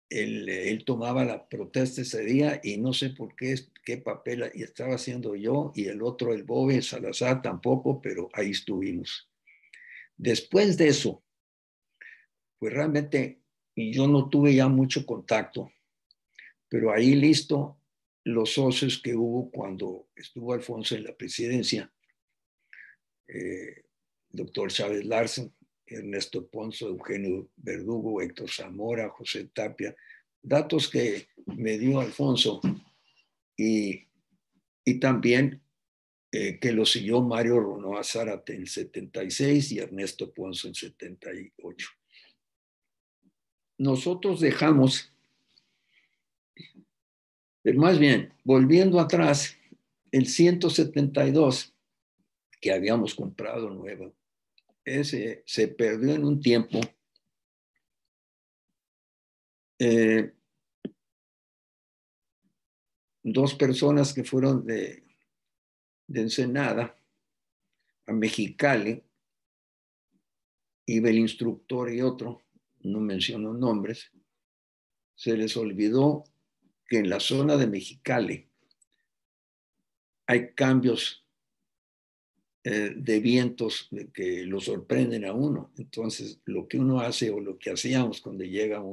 él, tomaba la protesta ese día y no sé por qué, qué papel estaba haciendo yo y el otro, el Bobe Salazar, tampoco, pero ahí estuvimos. Después de eso, pues realmente yo no tuve ya mucho contacto, pero ahí listo, los socios que hubo cuando estuvo Alfonso en la presidencia, eh, doctor Chávez Larsen, Ernesto Ponzo, Eugenio Verdugo, Héctor Zamora, José Tapia, datos que me dio Alfonso y, y también eh, que lo siguió Mario Ronoa Zárate en 76 y Ernesto Ponzo en 78. Nosotros dejamos, más bien, volviendo atrás, el 172 que habíamos comprado nuevo, ese se perdió en un tiempo. Eh, dos personas que fueron de de Ensenada a Mexicali, iba el instructor y otro, no menciono nombres, se les olvidó que en la zona de Mexicali hay cambios eh, de vientos que lo sorprenden a uno. Entonces, lo que uno hace o lo que hacíamos cuando llega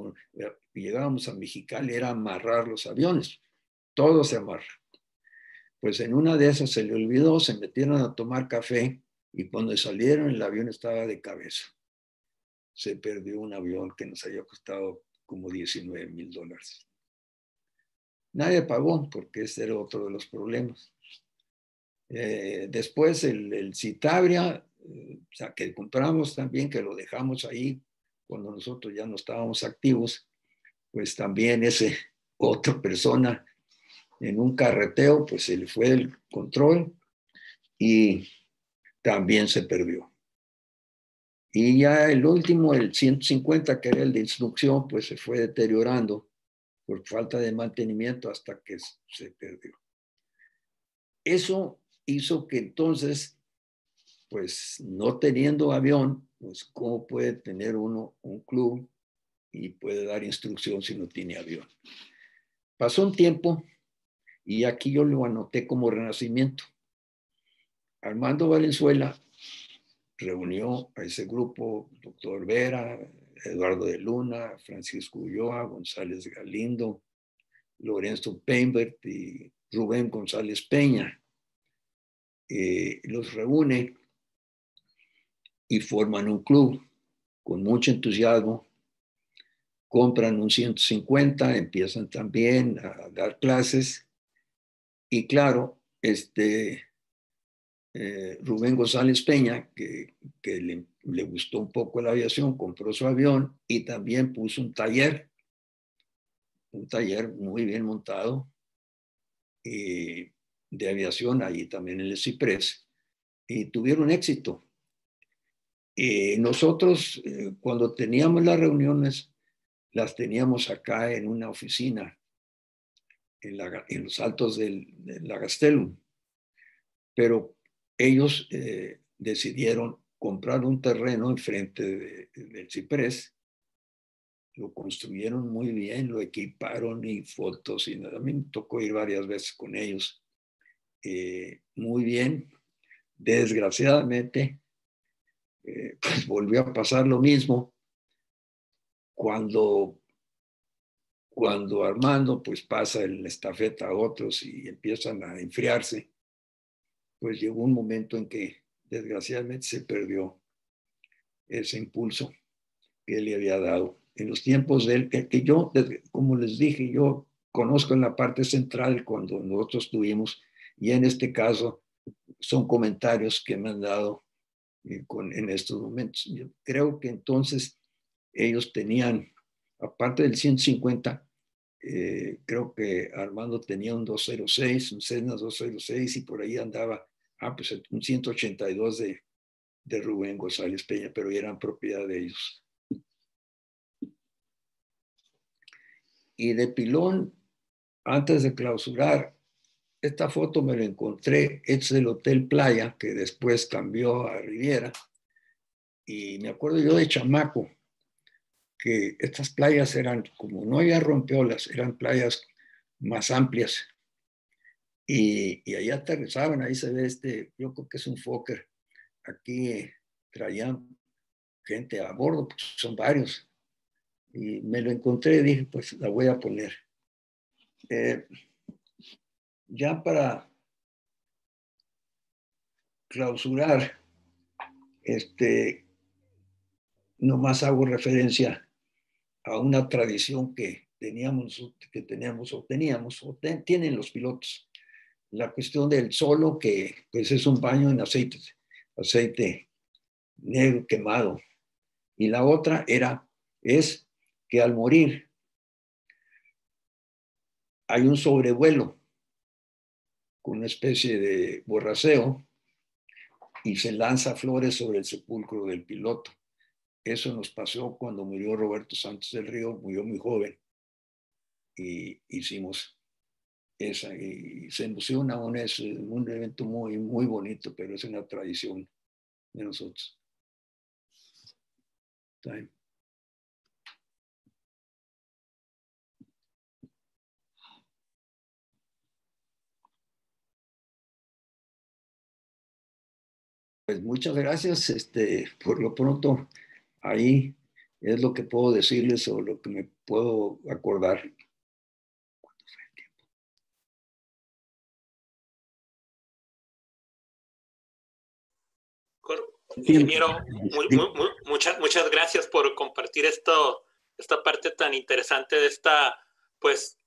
llegábamos a Mexicali era amarrar los aviones. Todo se amarra. Pues en una de esas se le olvidó, se metieron a tomar café y cuando salieron el avión estaba de cabeza. Se perdió un avión que nos había costado como 19 mil dólares. Nadie pagó porque ese era otro de los problemas. Eh, después el, Citabria, eh, que compramos también, que lo dejamos ahí cuando nosotros ya no estábamos activos, pues también ese otra persona en un carreteo, pues se le fue el control y también se perdió. Y ya el último, el 150, que era el de instrucción, pues se fue deteriorando por falta de mantenimiento hasta que se perdió. Eso hizo que entonces, pues no teniendo avión, pues cómo puede tener uno un club y puede dar instrucción si no tiene avión. Pasó un tiempo y aquí yo lo anoté como renacimiento. Armando Valenzuela reunió a ese grupo, doctor Vera, Eduardo de Luna, Francisco Ulloa, González Galindo, Lorenzo Peinbert y Rubén González Peña. Eh, los reúne y forman un club con mucho entusiasmo. Compran un 150, empiezan también a dar clases y claro, este, eh, Rubén González Peña, que, le, gustó un poco la aviación, compró su avión y también puso un taller, un taller muy bien montado de aviación ahí también en el Ciprés y tuvieron éxito. Y nosotros, eh, cuando teníamos las reuniones, las teníamos acá en una oficina en, los altos del, de la Gastelum. Pero ellos eh, decidieron comprar un terreno enfrente del ciprés, lo construyeron muy bien, lo equiparon y fotos, y a mí me tocó ir varias veces con ellos. Eh, muy bien. Desgraciadamente, eh, pues volvió a pasar lo mismo cuando cuando Armando pues pasa la estafeta a otros y empiezan a enfriarse, pues llegó un momento en que desgraciadamente se perdió ese impulso que él le había dado. En los tiempos de él, que yo, como les dije, yo conozco en la parte central cuando nosotros tuvimos, y en este caso son comentarios que me han dado eh, en estos momentos. Yo creo que entonces ellos tenían aparte del 150, eh, creo que Armando tenía un 206, un Cessna 206 y por ahí andaba, ah, pues un 182 de, de Rubén González Peña, pero eran propiedad de ellos. Y de pilón, antes de clausurar, esta foto me la encontré, es del Hotel Playa, que después cambió a Riviera. Y me acuerdo yo de chamaco, que estas playas eran, como no había rompeolas, eran playas más amplias. Y, y ahí aterrizaban, ahí se ve este, yo creo que es un Fokker. Aquí traían gente a bordo, pues son varios. Y me lo encontré y dije, pues la voy a poner. Eh, ya para clausurar, este, nomás hago referencia a una tradición que teníamos, que teníamos o teníamos o tienen los pilotos. La cuestión del solo, que pues es un baño en aceite, aceite negro quemado. Y la otra era, es que al morir hay un sobrevuelo con una especie de borraseo y se lanza flores sobre el sepulcro del piloto. Eso nos pasó cuando murió Roberto Santos del Río, murió muy joven y hicimos y se emociona un, es un evento muy, muy bonito, pero es una tradición de nosotros. Pues muchas gracias. Este, por lo pronto, ahí es lo que puedo decirles o lo que me puedo acordar. Ingeniero, muchas, muchas gracias por compartir esto, esta parte tan interesante de esta, pues,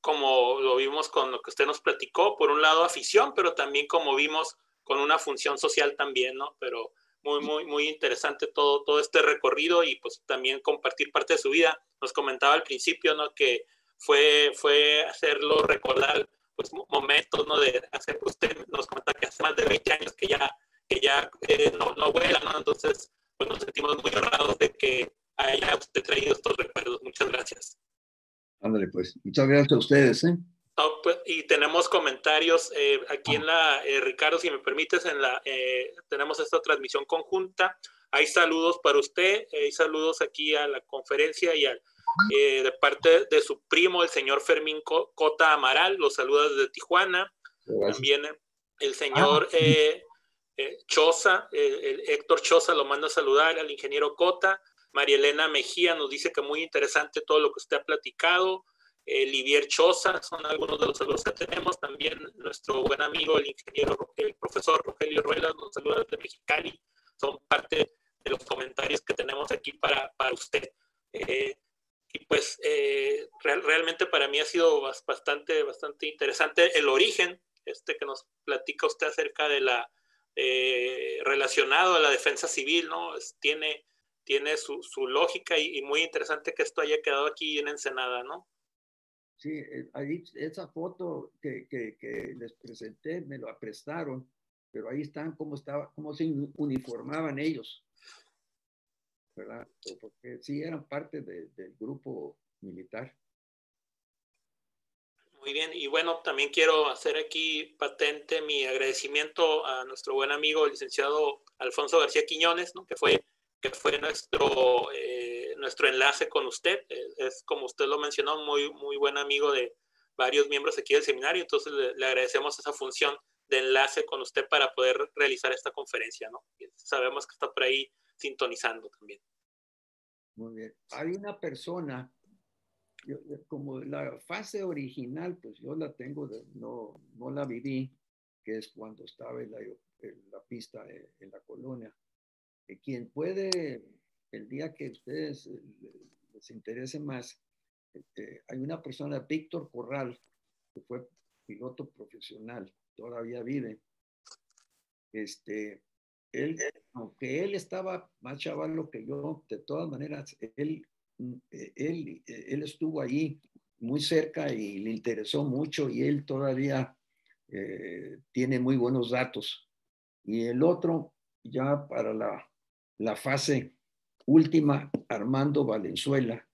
como lo vimos con lo que usted nos platicó, por un lado afición, pero también como vimos con una función social también, ¿no? Pero muy, muy, muy interesante todo, todo este recorrido y pues también compartir parte de su vida. Nos comentaba al principio, ¿no? Que fue, fue hacerlo recordar, pues, momentos, ¿no? De hacer, usted nos comentaba que hace más de 20 años que ya que ya eh, no, no vuela, ¿no? Entonces, pues nos sentimos muy honrados de que haya usted traído estos recuerdos. Muchas gracias. Ándale, pues. Muchas gracias a ustedes, ¿eh? Pues, y tenemos comentarios eh, aquí en la, eh, Ricardo, si me permites, en la, tenemos esta transmisión conjunta. Hay saludos para usted, hay saludos aquí a la conferencia y al, de parte de su primo, el señor Fermín Cota Amaral, los saluda desde Tijuana. También el señor ah, eh, Choza, el Héctor Choza lo manda a saludar, al ingeniero Cota, María Elena Mejía nos dice que muy interesante todo lo que usted ha platicado, eh, Livier Choza, son algunos de los saludos que tenemos, también nuestro buen amigo, el ingeniero, el profesor Rogelio Ruelas, nos saluda desde Mexicali, son parte de los comentarios que tenemos aquí para, para usted. Eh, y pues realmente para mí ha sido bastante, bastante interesante el origen este que nos platica usted acerca de la eh, relacionado a la defensa civil, ¿no? tiene tiene su, lógica y, muy interesante que esto haya quedado aquí en Ensenada, ¿no? Sí, eh, ahí esa foto que, les presenté me lo prestaron, pero ahí están cómo, estaba, cómo se uniformaban ellos, ¿verdad? Porque sí eran parte de, del grupo militar. Muy bien, y bueno, también quiero hacer aquí patente mi agradecimiento a nuestro buen amigo, el licenciado Alfonso García Quiñones, ¿no? que fue, que fue nuestro, eh, nuestro enlace con usted. Es, como usted lo mencionó, muy, muy buen amigo de varios miembros aquí del seminario, entonces le, agradecemos esa función de enlace con usted para poder realizar esta conferencia, ¿no? sabemos que está por ahí sintonizando también. Muy bien. Hay una persona como la fase original, pues yo la tengo, no, no la viví, que es cuando estaba en la, la pista en, la colonia. Eh, quien puede, el día que ustedes eh, les interese más, este, hay una persona, Víctor Corral, que fue piloto profesional, todavía vive. Este, él, aunque él estaba más chaval que yo, de todas maneras, él él, eh, él estuvo ahí muy cerca y le interesó mucho y él todavía eh, tiene muy buenos datos. Y el otro, ya para la, la fase última, Armando Valenzuela,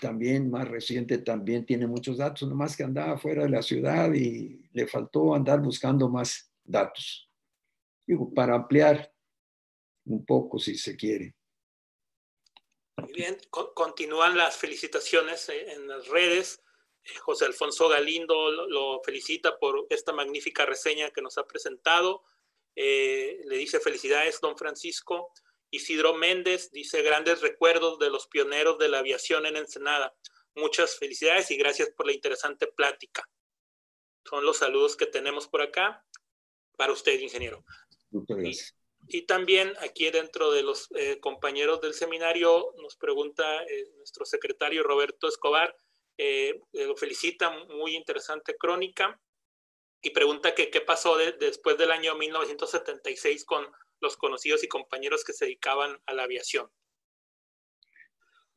también más reciente, también tiene muchos datos, nomás que andaba fuera de la ciudad y le faltó andar buscando más datos. Digo, para ampliar un poco, si se quiere. Muy bien, continúan las felicitaciones eh, en las redes. Eh, José Alfonso Galindo lo, felicita por esta magnífica reseña que nos ha presentado. Eh, le dice felicidades, don Francisco. Isidro Méndez dice grandes recuerdos de los pioneros de la aviación en Ensenada. Muchas felicidades y gracias por la interesante plática. Son los saludos que tenemos por acá para usted, ingeniero. Muchas gracias. Y también aquí dentro de los eh, compañeros del seminario nos pregunta nuestro secretario Roberto Escobar, lo felicita, muy interesante crónica, y pregunta qué pasó después del año 1976 con los conocidos y compañeros que se dedicaban a la aviación.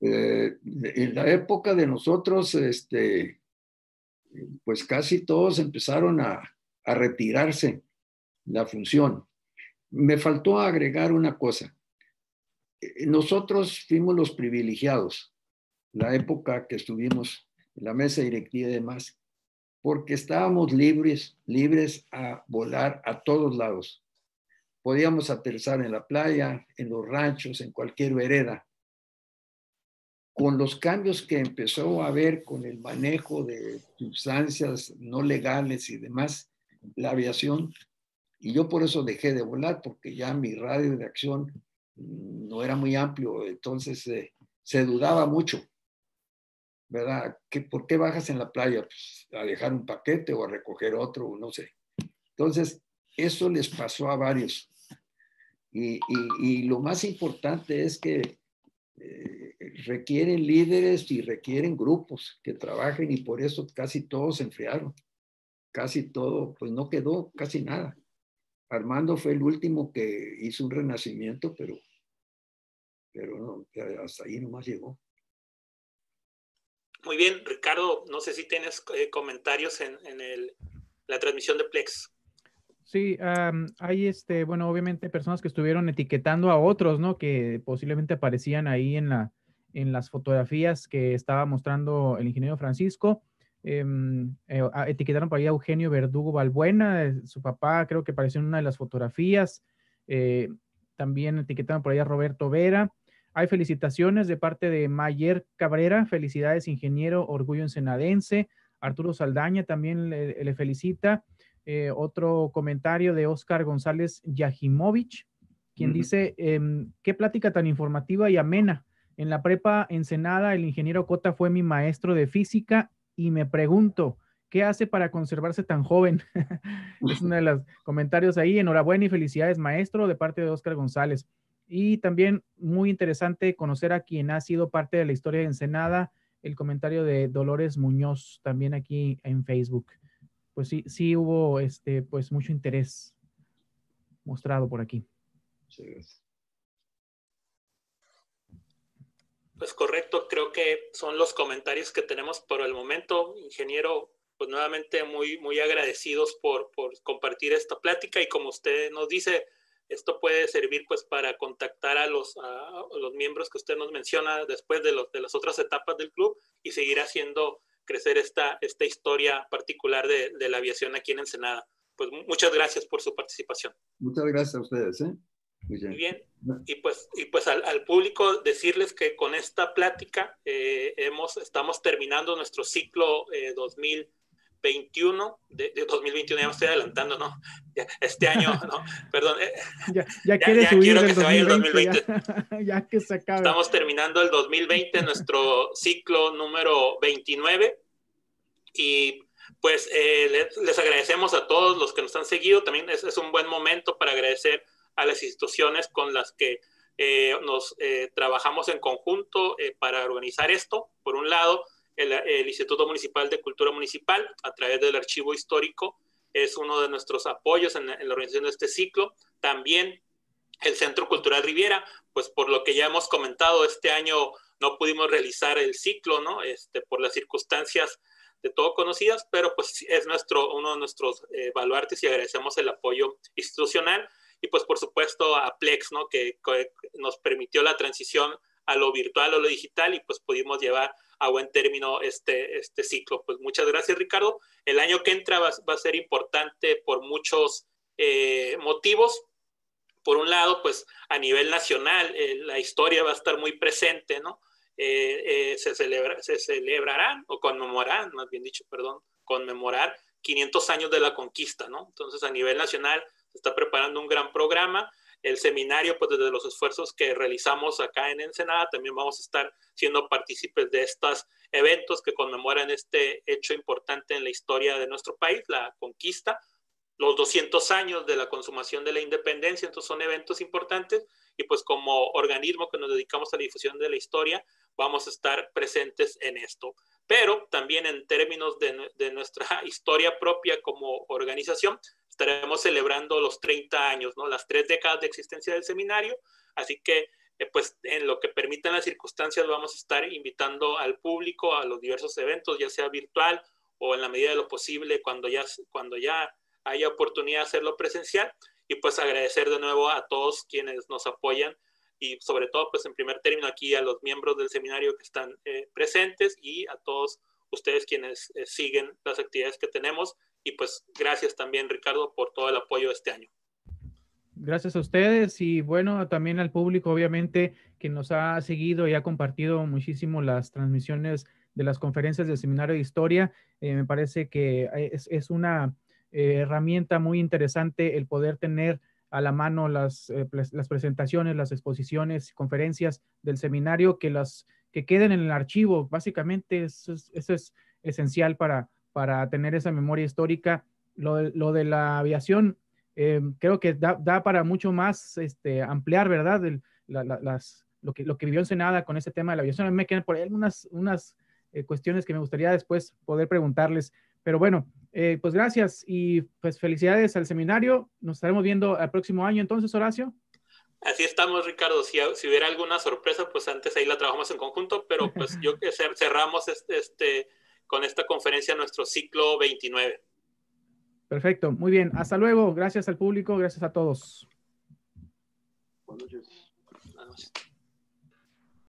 Eh, en la época de nosotros, este, pues casi todos empezaron a, a retirarse la función. Me faltó agregar una cosa. Eh, nosotros fuimos los privilegiados, la época que estuvimos en la mesa directiva y demás, porque estábamos libres, libres a volar a todos lados. Podíamos aterrizar en la playa, en los ranchos, en cualquier vereda. Con los cambios que empezó a haber con el manejo de sustancias no legales y demás, la aviación, y yo por eso dejé de volar, porque ya mi radio de acción no era muy amplio, entonces eh, se dudaba mucho ¿verdad? ¿Qué, ¿Por qué bajas en la playa? Pues, a dejar un paquete o a recoger otro, no sé. Entonces, eso les pasó a varios. Y, y, lo más importante es que eh, requieren líderes y requieren grupos que trabajen y por eso casi todos se enfriaron. Casi todo, pues no quedó casi nada. Armando fue el último que hizo un renacimiento, pero, pero no, hasta ahí nomás llegó. Muy bien, Ricardo, no sé si tienes eh, comentarios en, la transmisión de Plex. Sí, hay este, bueno, obviamente personas que estuvieron etiquetando a otros, ¿no? Que posiblemente aparecían ahí en, la, en las fotografías que estaba mostrando el ingeniero Francisco. Em, eh, etiquetaron por ahí a Eugenio Verdugo Balbuena, su papá creo que apareció en una de las fotografías. Eh, también etiquetaron por ahí a Roberto Vera. Hay felicitaciones de parte de Mayer Cabrera, felicidades ingeniero, orgullo ensenadense. Arturo Saldaña también le, felicita. Eh, otro comentario de Oscar González Yajimovich, quien dice, em, qué plática tan informativa y amena. En la prepa Ensenada, el ingeniero Cota fue mi maestro de física y me pregunto, ¿qué hace para conservarse tan joven? es uno de los comentarios ahí. Enhorabuena y felicidades, maestro, de parte de Oscar González. Y también muy interesante conocer a quien ha sido parte de la historia de Ensenada, el comentario de Dolores Muñoz, también aquí en Facebook. Pues sí, sí hubo este, pues mucho interés mostrado por aquí. Pues correcto, creo que son los comentarios que tenemos por el momento. Ingeniero, pues nuevamente muy, muy agradecidos por, por compartir esta plática y como usted nos dice, esto puede servir pues para contactar a los, a, los miembros que usted nos menciona después de, los, de las otras etapas del club y seguir haciendo crecer esta, esta historia particular de, de la aviación aquí en Ensenada. Pues muchas gracias por su participación. Muchas gracias a ustedes. ¿eh? Muy bien. Y pues, y pues al, al público decirles que con esta plática eh, hemos, estamos terminando nuestro ciclo eh, 2000 21 de, 2021, ya me estoy adelantando, ¿no? este año, ¿no? Perdón. Eh, ya, ya, quiero que se vaya el 2020. Ya, que se acabe. Estamos terminando el 2020, nuestro ciclo número 29. Y pues eh, les, agradecemos a todos los que nos han seguido. También es, es, un buen momento para agradecer a las instituciones con las que eh, nos trabajamos en conjunto para organizar esto. Por un lado, el, Instituto Municipal de Cultura Municipal, a través del archivo histórico, es uno de nuestros apoyos en, la organización de este ciclo. También el Centro Cultural Riviera, pues por lo que ya hemos comentado, este año no pudimos realizar el ciclo, ¿no? Este, por las circunstancias de todo conocidas, pero pues es nuestro, uno de nuestros eh, baluartes y agradecemos el apoyo institucional. Y pues por supuesto a Plex, ¿no? Que, que nos permitió la transición a lo virtual o lo digital y pues pudimos llevar a buen término este, este ciclo. Pues muchas gracias, Ricardo. El año que entra va, a ser importante por muchos eh, motivos. Por un lado, pues a nivel nacional, eh, la historia va a estar muy presente, ¿no? Eh, se, celebra, se celebrarán o conmemorarán, más bien dicho, perdón, conmemorar 500 años de la conquista, ¿no? Entonces, a nivel nacional está preparando un gran programa el seminario, pues desde los esfuerzos que realizamos acá en Ensenada, también vamos a estar siendo partícipes de estos eventos que conmemoran este hecho importante en la historia de nuestro país, la conquista. los 200 años de la consumación de la independencia, entonces son eventos importantes y pues como organismo que nos dedicamos a la difusión de la historia, vamos a estar presentes en esto. Pero también en términos de, de nuestra historia propia como organización, estaremos celebrando los 30 años, ¿no? Las tres décadas de existencia del seminario, así que eh, pues en lo que permitan las circunstancias vamos a estar invitando al público a los diversos eventos, ya sea virtual o en la medida de lo posible cuando ya, cuando ya haya oportunidad de hacerlo presencial. Y pues agradecer de nuevo a todos quienes nos apoyan y sobre todo pues en primer término aquí a los miembros del seminario que están eh, presentes y a todos ustedes quienes eh, siguen las actividades que tenemos y pues gracias también Ricardo por todo el apoyo de este año. Gracias a ustedes y bueno, también al público obviamente que nos ha seguido y ha compartido muchísimo las transmisiones de las conferencias del Seminario de Historia. Eh, me parece que es, es una eh, herramienta muy interesante el poder tener a la mano las, eh, las presentaciones, las exposiciones, conferencias del seminario, que las que queden en el archivo. Básicamente eso es, esencial para, para tener esa memoria histórica. Lo, lo de la aviación eh, creo que da, da, para mucho más este, ampliar, ¿verdad? las, lo, que, lo que vivió en Senada con ese tema de la aviación. Me quedan por ahí unas, unas eh, cuestiones que me gustaría después poder preguntarles. Pero bueno, eh, pues gracias y pues felicidades al seminario. Nos estaremos viendo el próximo año entonces, Horacio. Así estamos, Ricardo. Si, si, hubiera alguna sorpresa, pues antes ahí la trabajamos en conjunto, pero pues yo que cerramos este, este, con esta conferencia nuestro ciclo 29. Perfecto, muy bien. Hasta luego. Gracias al público, gracias a todos. Buenas noches.